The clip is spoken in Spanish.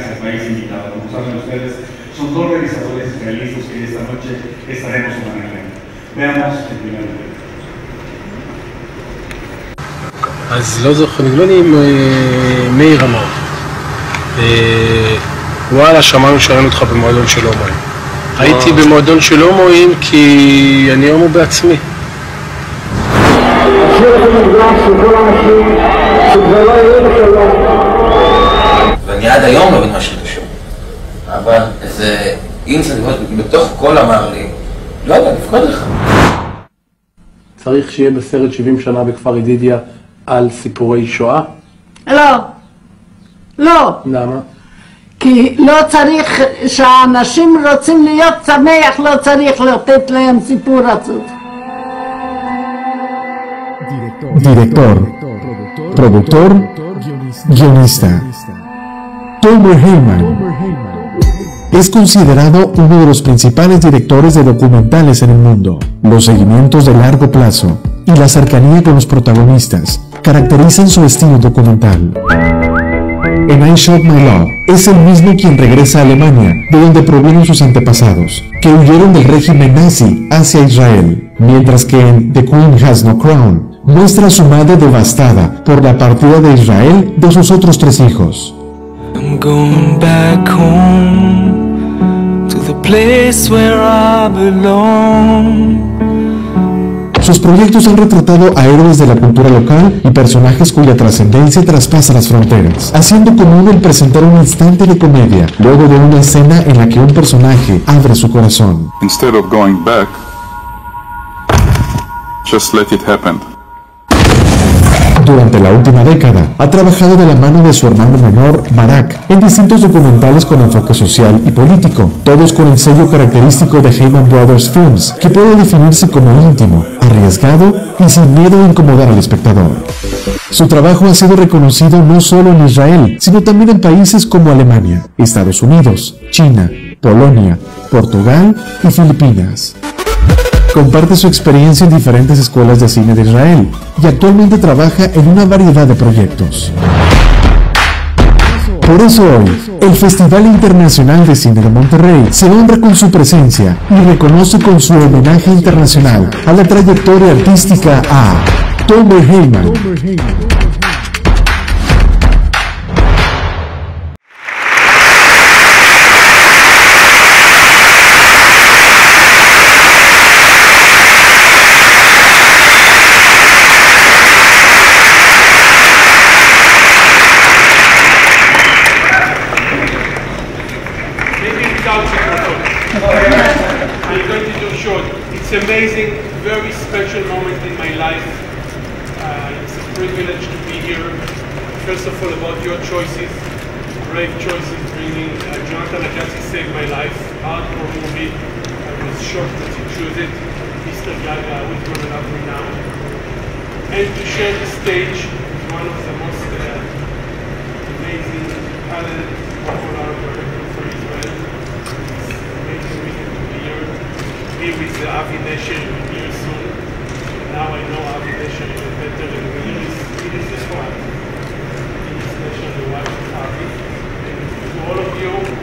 gracias a país invitado. Como saben ustedes, son dos organizadores israelíes que esta noche estaremos en Manhattan. Veamos el primer video. אז לא זוכר, נדמה לי לא אם אה, מאיר אמר, אה, וואלה, שמענו שראינו אותך במועדון של הומואים. הייתי אה. במועדון של הומואים כי אני הומו בעצמי. השיר הזה נרגש לכל האנשים שכבר לא יהיו בשלום, ואני עד היום לא מבין מה השם. אבל איזה אינסטנט בתוך כל אמר לי, לא יודע, לפקוד לך. צריך שיהיה בסרט 70 שנה בכפר ידידיה על סיפורי שואה? לא, לא, למה? כי לא צריך, כשאנשים רוצים להיות שמח, לא צריך לתת להם סיפור עצוב. Director, productor, guionista. Tomer Heyman es considerado uno de los principales directores de documentales en el mundo. Los seguimientos de largo plazo y la cercanía con los protagonistas caracterizan su estilo documental. En I Shot My Love es el mismo quien regresa a Alemania, de donde provienen sus antepasados, que huyeron del régimen nazi hacia Israel, mientras que en The Queen Has No Crown muestra a su madre devastada por la partida de Israel de sus otros tres hijos. Going back home to the place where I belong. Sus proyectos han retratado a héroes de la cultura local y personajes cuya trascendencia traspasa las fronteras, haciendo común el presentar un instante de comedia luego de una escena en la que un personaje abre su corazón. Instead of going back, just let it happen. Durante la última década, ha trabajado de la mano de su hermano menor, Barak, en distintos documentales con enfoque social y político, todos con el sello característico de Heyman Brothers Films, que puede definirse como íntimo, arriesgado y sin miedo a incomodar al espectador. Su trabajo ha sido reconocido no solo en Israel, sino también en países como Alemania, Estados Unidos, China, Polonia, Portugal y Filipinas. Comparte su experiencia en diferentes escuelas de cine de Israel y actualmente trabaja en una variedad de proyectos. Por eso hoy, el Festival Internacional de Cine de Monterrey se honra con su presencia y reconoce con su homenaje internacional a la trayectoria artística a Tomer Heyman. I'm going to do short. It's amazing, very special moment in my life. Uh, it's a privilege to be here. First of all, about your choices, brave choices, bringing uh, Jonathan Agassi saved my life. Hardcore movie. I was shocked that you chose it. Mr. Gaga, I was gonna love me now. And to share the stage with one of the most uh, amazing, talented, The Avi Nation really soon. Now I know Avi Nation is better than me. It is this one. It is Nation, the wife of Avi. And to all of you,